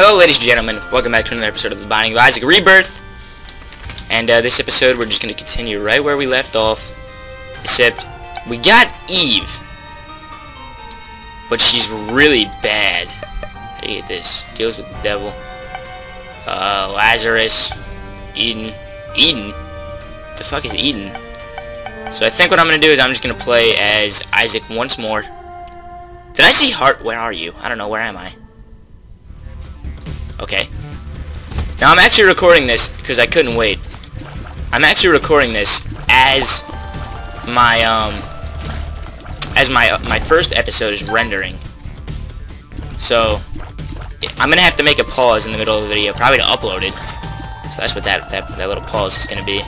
Hello ladies and gentlemen, welcome back to another episode of The Binding of Isaac Rebirth. And uh, this episode we're just going to continue right where we left off. Except, we got Eve. But she's really bad. How do you get this? Deals with the devil. Uh, Lazarus. Eden. Eden? the fuck is Eden? So I think what I'm going to do is I'm just going to play as Isaac once more. Did I see Heart? Where are you? I don't know. Where am I? Okay. Now I'm actually recording this because I couldn't wait. I'm actually recording this as my um as my uh, my first episode is rendering. So I'm gonna have to make a pause in the middle of the video, probably to upload it. So that's what that that, that little pause is gonna be.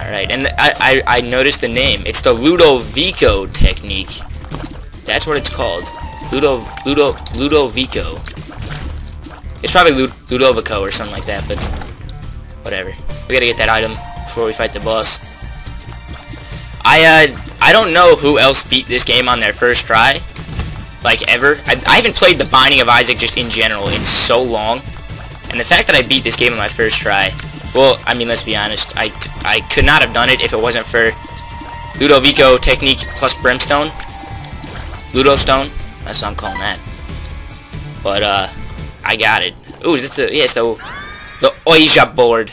All right, and I, I I noticed the name. It's the Ludovico technique. That's what it's called. Ludo Ludo Ludovico. It's probably Lud Ludovico or something like that, but whatever. We gotta get that item before we fight the boss. I, uh, I don't know who else beat this game on their first try. Like, ever. I, I haven't played The Binding of Isaac just in general in so long. And the fact that I beat this game on my first try, well, I mean, let's be honest. I, I could not have done it if it wasn't for Ludovico Technique plus Brimstone. Ludo Stone. That's what I'm calling that. But, uh, I got it. Ooh, is this the, yeah, it's the, Ouija board.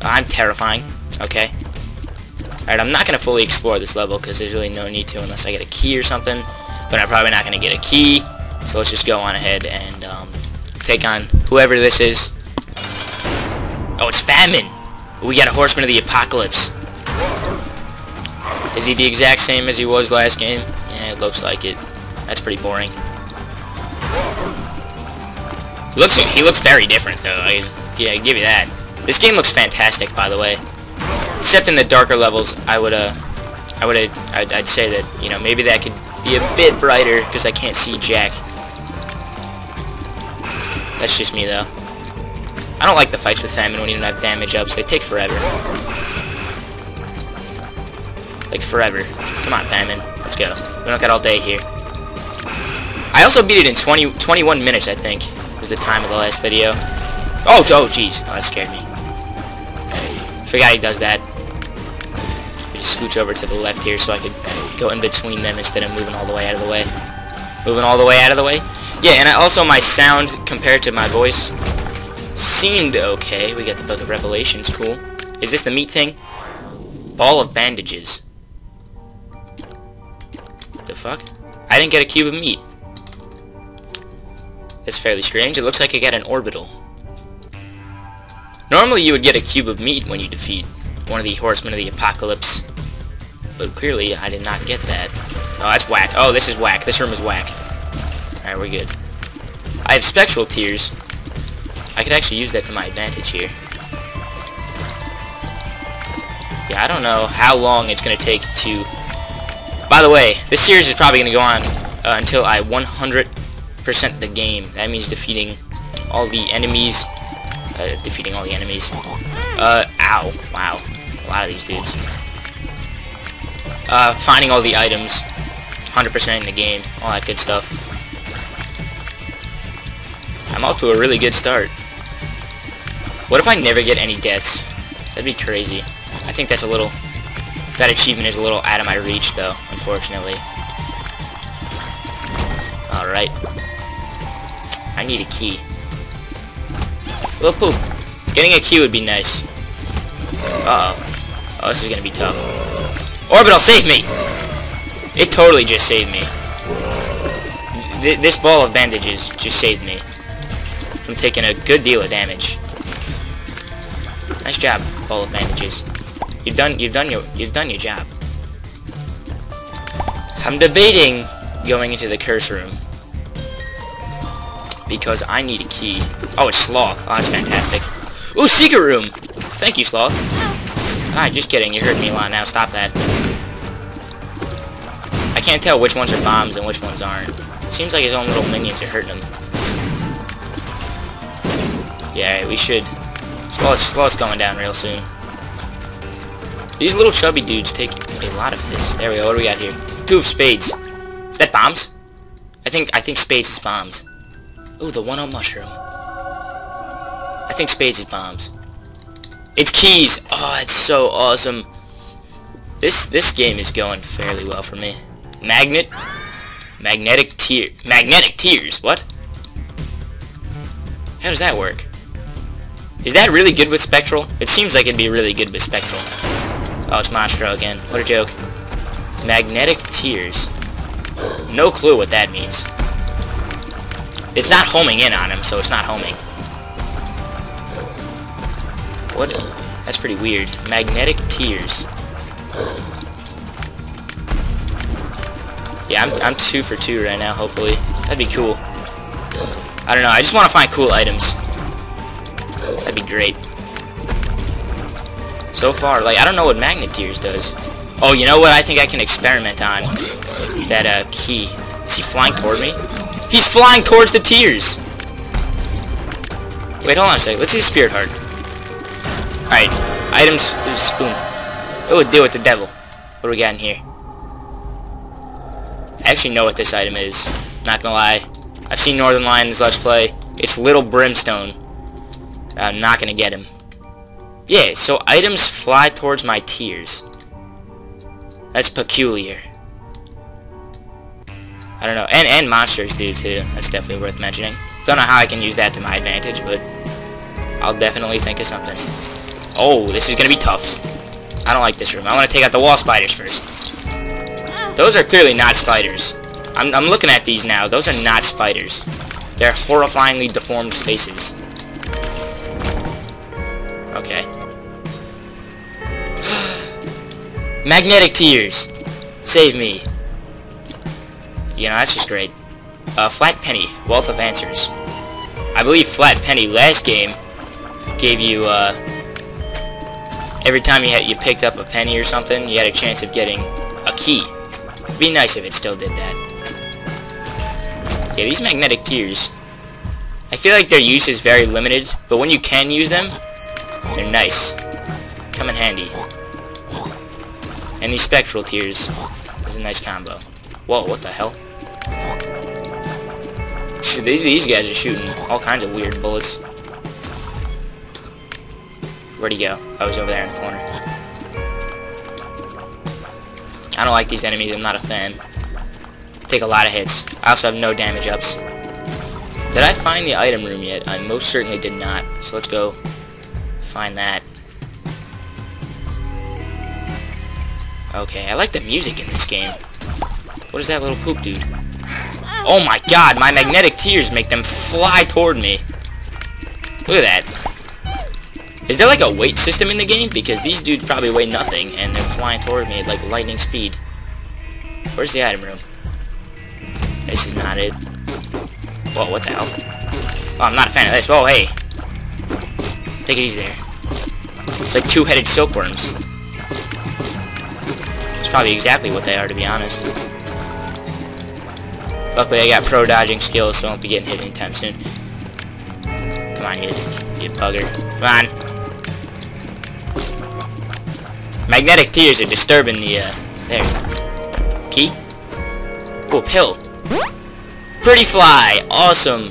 I'm terrifying. Okay. Alright, I'm not going to fully explore this level because there's really no need to unless I get a key or something. But I'm probably not going to get a key. So let's just go on ahead and um, take on whoever this is. Oh, it's Famine! We got a Horseman of the Apocalypse. Is he the exact same as he was last game? Yeah, it looks like it. That's pretty boring. Looks he looks very different though. I, yeah, I give you that. This game looks fantastic, by the way. Except in the darker levels, I would uh, I would I'd, I'd say that you know maybe that could be a bit brighter because I can't see Jack. That's just me though. I don't like the fights with Famine when you don't have damage ups. They take forever. Like forever. Come on, Famine. Let's go. We don't got all day here. I also beat it in 20, 21 minutes, I think was the time of the last video. Oh, oh, jeez. Oh, that scared me. Forgot he does that. Just scooch over to the left here so I could go in between them instead of moving all the way out of the way. Moving all the way out of the way? Yeah, and I also my sound compared to my voice seemed okay. We got the Book of Revelations, cool. Is this the meat thing? Ball of bandages. The fuck? I didn't get a cube of meat. That's fairly strange. It looks like I got an orbital. Normally you would get a cube of meat when you defeat one of the horsemen of the apocalypse. But clearly I did not get that. Oh, that's whack. Oh, this is whack. This room is whack. Alright, we're good. I have spectral tears. I could actually use that to my advantage here. Yeah, I don't know how long it's going to take to... By the way, this series is probably going to go on uh, until I 100 percent the game. That means defeating all the enemies. Uh, defeating all the enemies. Uh, ow. Wow. A lot of these dudes. Uh, finding all the items. 100% in the game. All that good stuff. I'm off to a really good start. What if I never get any deaths? That'd be crazy. I think that's a little... That achievement is a little out of my reach, though, unfortunately. Alright. I need a key. Little poop. Getting a key would be nice. Uh-oh. Oh, this is gonna be tough. Orbital, save me! It totally just saved me. Th this ball of bandages just saved me. From taking a good deal of damage. Nice job, ball of bandages. You've done you've done your you've done your job. I'm debating going into the curse room because I need a key. Oh, it's Sloth. Oh, that's fantastic. Ooh, secret room! Thank you, Sloth. Ah, just kidding. You're hurting me a lot now. Stop that. I can't tell which ones are bombs and which ones aren't. Seems like his own little minions are hurting him. Yeah, we should... Sloth, Sloth's going down real soon. These little chubby dudes take a lot of hits. There we go. What do we got here? Two of spades. Is that bombs? I think I think spades is bombs. Ooh, the one on mushroom. I think spades is bombs. It's keys! Oh, it's so awesome. This this game is going fairly well for me. Magnet? Magnetic tear. Magnetic tears? What? How does that work? Is that really good with Spectral? It seems like it'd be really good with Spectral. Oh, it's Monstro again. What a joke. Magnetic tears. No clue what that means. It's not homing in on him, so it's not homing. What? That's pretty weird. Magnetic tears. Yeah, I'm, I'm two for two right now, hopefully. That'd be cool. I don't know, I just want to find cool items. That'd be great. So far, like, I don't know what Magnet Tears does. Oh, you know what I think I can experiment on? That, uh, key. Is he flying toward me? He's flying towards the tears! Wait, hold on a second. Let's see Spirit Heart. Alright. Items, is uh, spoon. It would deal with the devil. What do we got in here? I actually know what this item is. Not gonna lie. I've seen Northernlion's Let's Play. It's Little Brimstone. I'm not gonna get him. Yeah, so items fly towards my tears. That's peculiar. I don't know. And, and monsters do, too. That's definitely worth mentioning. Don't know how I can use that to my advantage, but I'll definitely think of something. Oh, this is going to be tough. I don't like this room. I want to take out the wall spiders first. Those are clearly not spiders. I'm, I'm looking at these now. Those are not spiders. They're horrifyingly deformed faces. Okay. Magnetic tears! Save me. You know, that's just great. Uh, Flat Penny, Wealth of Answers. I believe Flat Penny last game gave you, uh, every time you had you picked up a penny or something, you had a chance of getting a key. It'd be nice if it still did that. Yeah, these magnetic tears, I feel like their use is very limited, but when you can use them, they're nice. Come in handy. And these spectral tears is a nice combo. Whoa, what the hell? Shoot, these, these guys are shooting all kinds of weird bullets. Where'd he go? Oh, he's over there in the corner. I don't like these enemies. I'm not a fan. Take a lot of hits. I also have no damage ups. Did I find the item room yet? I most certainly did not. So let's go find that. Okay, I like the music in this game. What is that little poop dude? Oh my god, my magnetic tears make them fly toward me. Look at that. Is there like a weight system in the game? Because these dudes probably weigh nothing, and they're flying toward me at like lightning speed. Where's the item room? This is not it. Whoa, what the hell? Oh, I'm not a fan of this. Oh, hey. Take it easy there. It's like two-headed silkworms. It's probably exactly what they are, to be honest. Luckily, I got pro dodging skills, so I won't be getting hit anytime soon. Come on, you, you bugger. Come on. Magnetic tears are disturbing the, uh, there. Key? Oh, pill. Pretty fly! Awesome!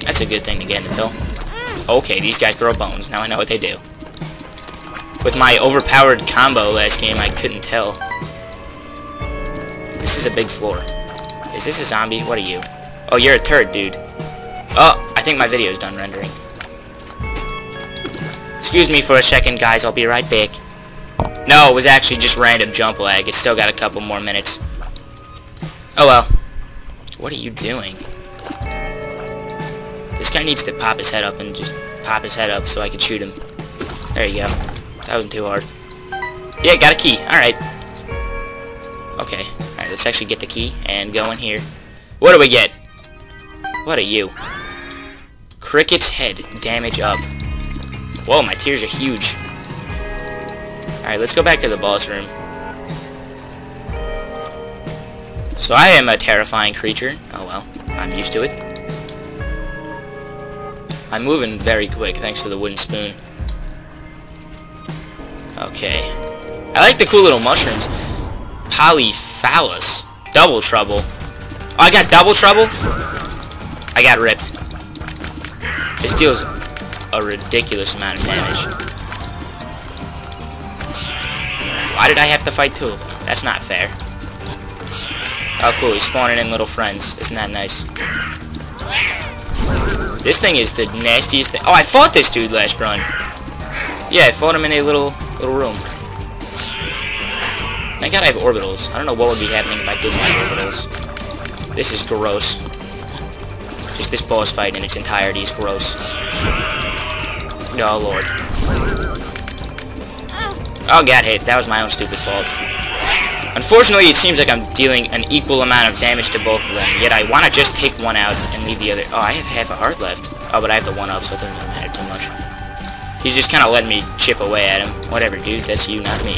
That's a good thing to get in the pill. Okay, these guys throw bones. Now I know what they do. With my overpowered combo last game, I couldn't tell. This is a big floor. Is this a zombie? What are you? Oh, you're a turd, dude. Oh, I think my video's done rendering. Excuse me for a second, guys. I'll be right back. No, it was actually just random jump lag. It's still got a couple more minutes. Oh well. What are you doing? This guy needs to pop his head up and just pop his head up so I can shoot him. There you go. That wasn't too hard. Yeah, got a key. Alright. Okay. Alright, let's actually get the key and go in here. What do we get? What are you? Cricket's head. Damage up. Whoa, my tears are huge. Alright, let's go back to the boss room. So I am a terrifying creature. Oh well, I'm used to it. I'm moving very quick thanks to the wooden spoon. Okay. I like the cool little mushrooms. Polyphallus. Double trouble. Oh, I got double trouble? I got ripped. This deals a ridiculous amount of damage. Why did I have to fight two of them? That's not fair. Oh cool, he's spawning in little friends. Isn't that nice? This thing is the nastiest thing. Oh, I fought this dude last run. Yeah, I fought him in a little little room. Thank God I have orbitals. I don't know what would be happening if I didn't have orbitals. This is gross. Just this boss fight in its entirety is gross. Oh, Lord. Oh, got hit. That was my own stupid fault. Unfortunately, it seems like I'm dealing an equal amount of damage to both of them, yet I want to just take one out and leave the other. Oh, I have half a heart left. Oh, but I have the one up, so it doesn't matter too much. He's just kind of letting me chip away at him. Whatever, dude. That's you, not me.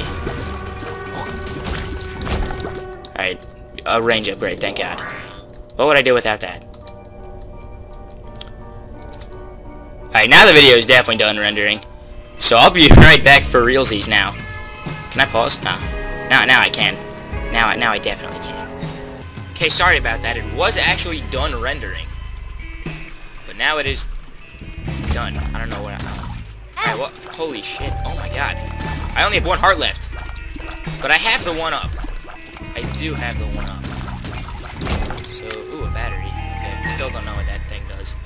Alright. A range upgrade, thank God. What would I do without that? Alright, now the video is definitely done rendering. So I'll be right back for realsies now. Can I pause? No. Now, now I can. Now, now I definitely can. Okay, sorry about that. It was actually done rendering. But now it is done. I don't know what I... Alright, what? Holy shit. Oh my god. I only have one heart left. But I have the one up. I do have the one up. So, ooh, a battery. Okay, still don't know what that thing does.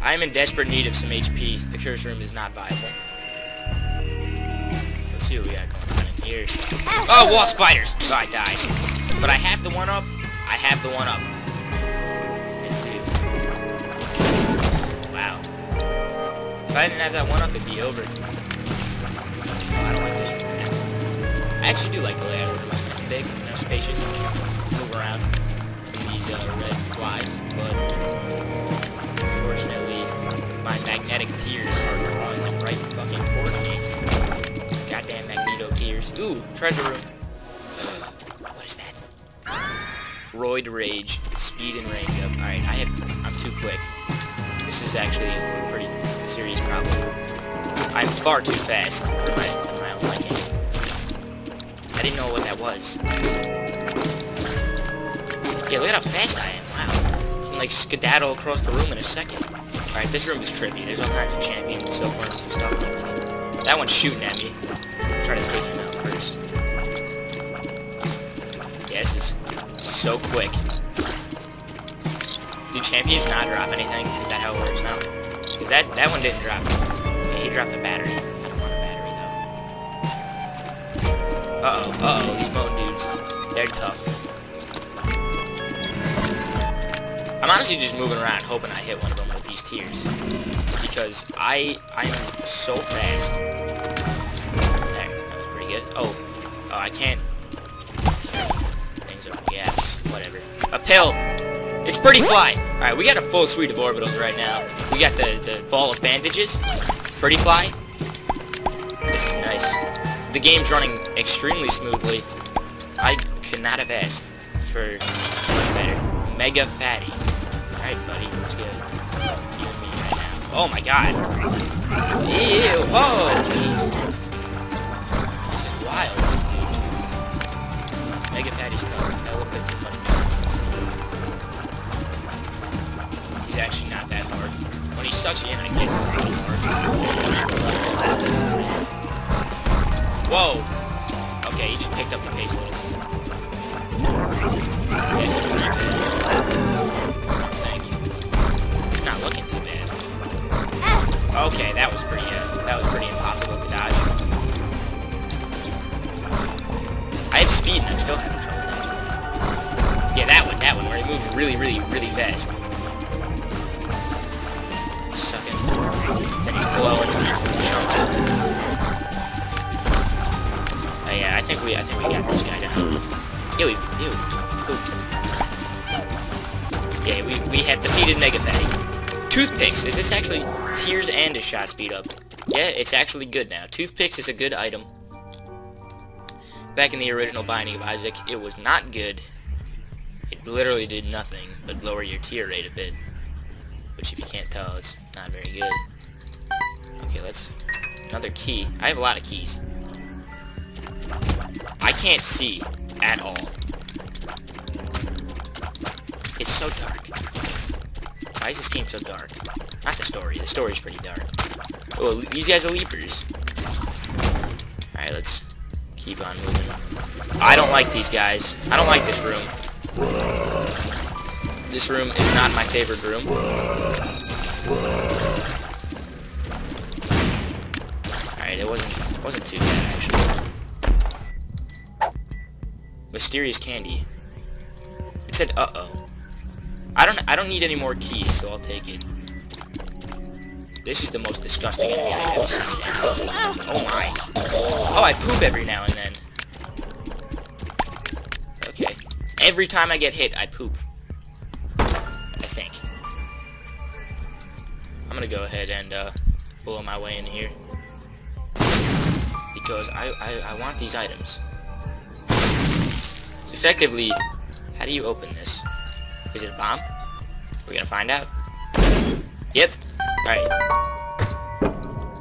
I am in desperate need of some HP. The curse room is not viable. Let's see what we got going on in here. Oh, wall spiders! Oh, I died. But I have the one up. I have the one up. Wow. If I didn't have that one up, it'd be over. Oh, I don't like this. I actually do like the layout. It's nice and big, you know, spacious. Move around these uh, red flies, but unfortunately, my magnetic tears are drawing them right fucking toward me. Goddamn magneto tears. Ooh, treasure room. what is that? Roid rage, speed and range up. Alright, I have. I'm too quick. This is actually a pretty serious problem. I'm far too fast for my for my own liking. I didn't know what that was. Yeah, look at how fast I am. Wow. I can like skedaddle across the room in a second. Alright, this room is trippy. There's all kinds of champions, silkworms, and stuff. That one's shooting at me. Try to take him out first. Yeah, this is so quick. Do champions not drop anything? Is that how it works now? Because that, that one didn't drop. Yeah, he dropped the battery. Uh-oh, uh-oh, these moan dudes. They're tough. I'm honestly just moving around hoping I hit one of them with these tears. Because I I am so fast. There, that was pretty good. Oh, oh I can't. Things are on gaps. Whatever. A pill! It's pretty fly! Alright, we got a full suite of orbitals right now. We got the, the ball of bandages. Pretty fly. This is nice. The game's running extremely smoothly. I could not have asked for much better. Mega fatty. Alright, buddy, let's go. You and me right now. Oh my god. Ew. Oh, jeez. This is wild, this dude. Mega fatty's tough. A little bit too much. He's actually not that hard. When he sucks you in, I guess it's little hard. Whoa! Okay, he just picked up the pace a little. This is pretty bad. Thank you. It's not looking too bad. Okay, that was pretty. Uh, that was pretty impossible to dodge. I have speed, and I'm still having trouble dodging. Yeah, that one, that one, where he moves really, really, really fast. We I think we got this guy down. Ew, ew, pooped. Yeah, we we have defeated Mega Fatty. Toothpicks, is this actually tears and a shot speed up? Yeah, it's actually good now. Toothpicks is a good item. Back in the original Binding of Isaac, it was not good. It literally did nothing but lower your tear rate a bit. Which if you can't tell, it's not very good. Okay, let's... Another key. I have a lot of keys. I can't see at all. It's so dark. Why is this game so dark? Not the story. The story's pretty dark. Oh, these guys are leapers. Alright, let's keep on moving. I don't like these guys. I don't like this room. This room is not my favorite room. Alright, it wasn't it wasn't too bad actually. Mysterious candy. It said uh-oh. I don't I don't need any more keys, so I'll take it. This is the most disgusting enemy I've ever seen. Oh my. Oh, I poop every now and then. Okay. Every time I get hit, I poop. I think. I'm gonna go ahead and uh, blow my way in here. Because I, I, I want these items. Effectively, how do you open this? Is it a bomb? We're gonna find out. Yep. Alright.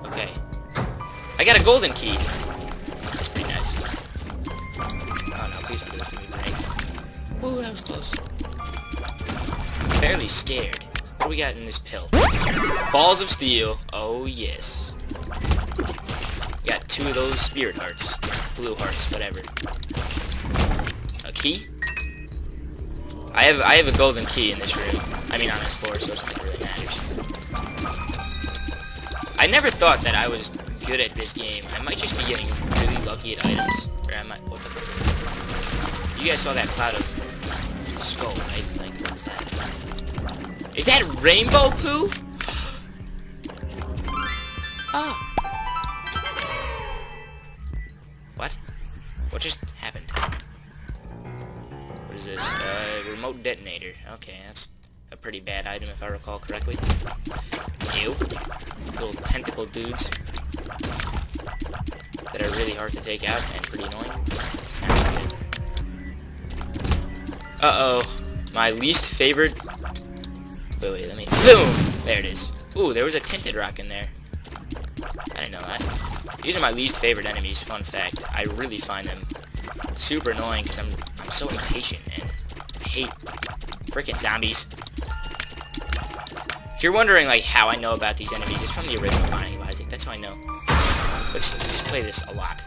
Okay. I got a golden key. That's pretty nice. Oh no, please don't do this to me, Frank. Ooh, that was close. I'm fairly scared. What do we got in this pill? Balls of steel. Oh, yes. Got two of those spirit hearts. Blue hearts, whatever. Key? I have I have a golden key in this room. I mean on this floor, so it's not really matters. I never thought that I was good at this game. I might just be getting really lucky at items. Or I might what the fuck? You guys saw that cloud of skull, right? Like what was that? Is that rainbow poo? oh. remote detonator. Okay, that's a pretty bad item if I recall correctly. Ew. Little tentacle dudes. That are really hard to take out and pretty annoying. Uh-oh. My least favorite... Wait, wait, let me... Boom! There it is. Ooh, there was a tinted rock in there. I didn't know that. These are my least favorite enemies, fun fact. I really find them super annoying because I'm, I'm so impatient and hate freaking zombies. If you're wondering like how I know about these enemies, it's from the original Binding of Isaac. That's how I know. Let's, let's play this a lot.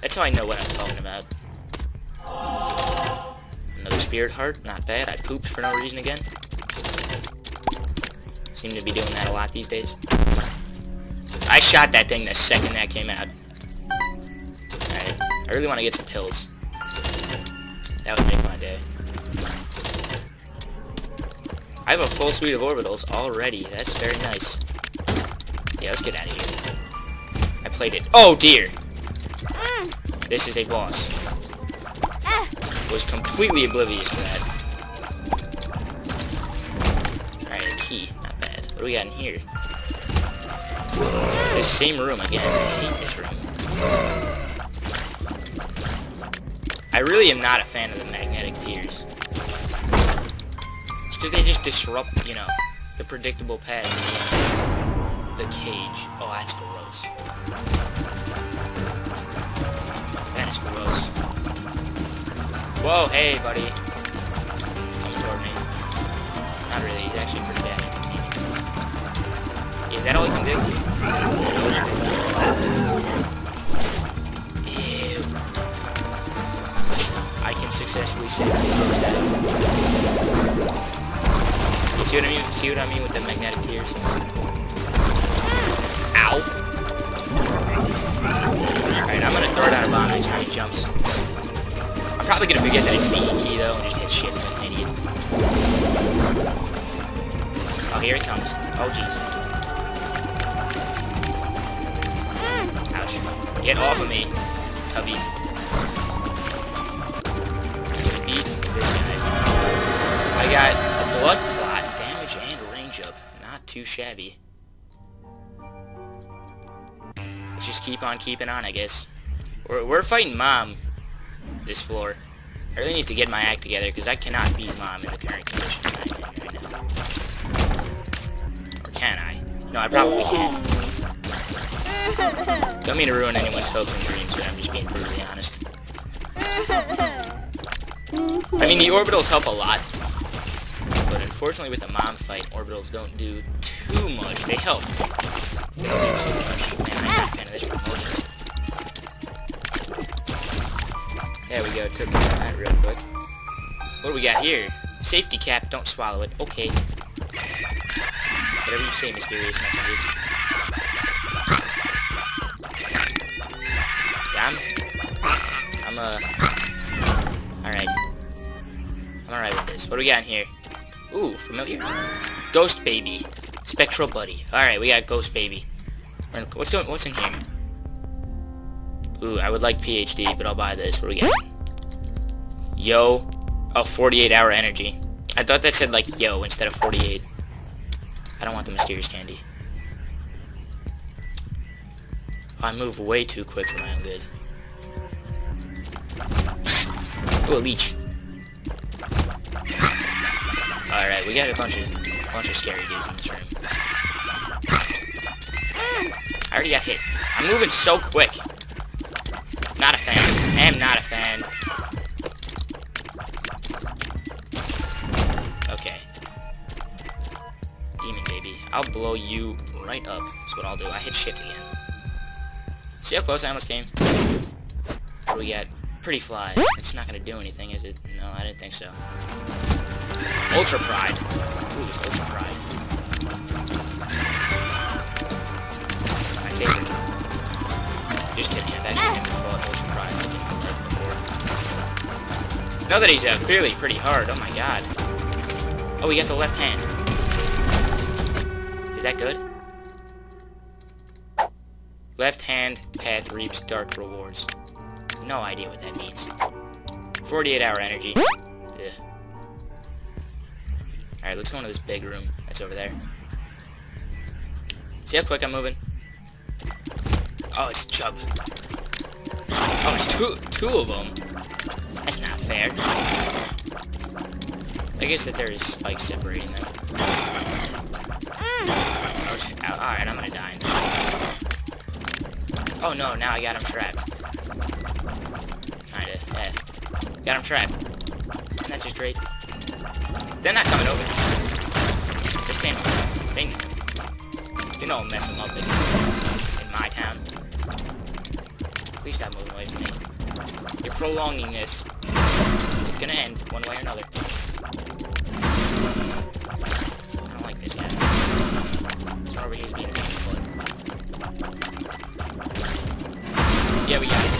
That's how I know what I'm talking about. Another spirit heart, not bad. I pooped for no reason again. Seem to be doing that a lot these days. I shot that thing the second that came out. Alright, I really want to get some pills. That would make my day. I have a full suite of orbitals already. That's very nice. Yeah, let's get out of here. I played it. Oh, dear! Mm. This is a boss. Ah. Was completely oblivious to that. Alright, a key. Not bad. What do we got in here? Ah. This same room again. I hate this room. I really am not a fan of the magnetic tears. Because they just disrupt, you know, the predictable paths the, cage. Oh, that's gross. That is gross. Whoa, hey, buddy. He's coming toward me. Not really, he's actually pretty bad. Is that all he can do? Ew. I can successfully save the You see what I mean? See what I mean with the magnetic tears? Ow! Alright, I'm gonna throw down a bomb next time he jumps. I'm probably gonna forget that it's the E key though and just hit shift like an idiot. Oh, here he comes. Oh, jeez. Ouch. Get off of me, Tubby. Beat this guy. I got a blood clot, damage, and range up. Not too shabby. Let's just keep on keeping on, I guess. We're, we're fighting Mom this floor. I really need to get my act together because I cannot beat Mom in the current condition right. Or can I? No, I probably can't. Don't mean to ruin anyone's hopes and dreams, but I'm just being brutally honest. I mean, the orbitals help a lot. Unfortunately, with the mom fight, orbitals don't do too much. They help. They don't do too much. Man, I'm a fan of this promotions. There we go. Took care of that real quick. What do we got here? Safety cap. Don't swallow it. Okay. Whatever you say, mysterious messages. Yeah, I'm... I'm, uh... Alright. I'm alright with this. What do we got in here? Ooh, familiar. Ghost Baby. Spectral Buddy. Alright, we got Ghost Baby. What's going what's in here? Ooh, I would like PhD, but I'll buy this. What do we got? Yo. Oh, 48 hour energy. I thought that said like yo instead of 48. I don't want the mysterious candy. I move way too quick for my own good. Ooh, a leech. Alright, we got a bunch of bunch of scary dudes in this room. I already got hit. I'm moving so quick. Not a fan. I am not a fan. Okay. Demon baby. I'll blow you right up. That's what I'll do. I hit shift again. See how close I almost came? We got? Pretty fly. It's not gonna do anything, is it? No, I didn't think so. Ultra Pride. Ooh, it's Ultra Pride. My favorite. Just kidding, I've actually never fought Ultra Pride like in my life before. Know that he's uh, clearly pretty hard, oh my god. Oh, we got the left hand. Is that good? Left hand path reaps dark rewards. No idea what that means. 48 hour energy. Ugh. Alright, let's go into this big room that's over there. See how quick I'm moving? Oh, it's Chub. Oh, it's two, two of them. That's not fair. I guess that there's spikes separating them. Oh, Ouch. Ow. Oh, alright, I'm gonna die. Oh no, now I got him trapped. Kinda, yeah. Got him trapped. They're not coming over. Just stand over. They, they know I'll mess them up in, my town. Please stop moving away from me. You're prolonging this. It's gonna end, one way or another. I don't like this guy. Here is being a Yeah, we got it.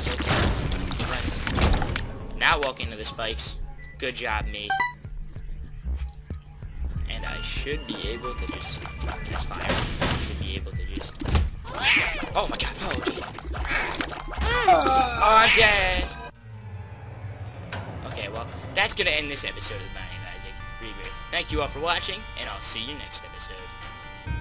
So, friends. Now walk into the spikes. Good job, me. And I should be able to just... That's fire. Should be able to just... Oh my god, oh. Oh, I'm dead! Okay, well, that's gonna end this episode of the Binding of Isaac Rebirth. Thank you all for watching, and I'll see you next episode.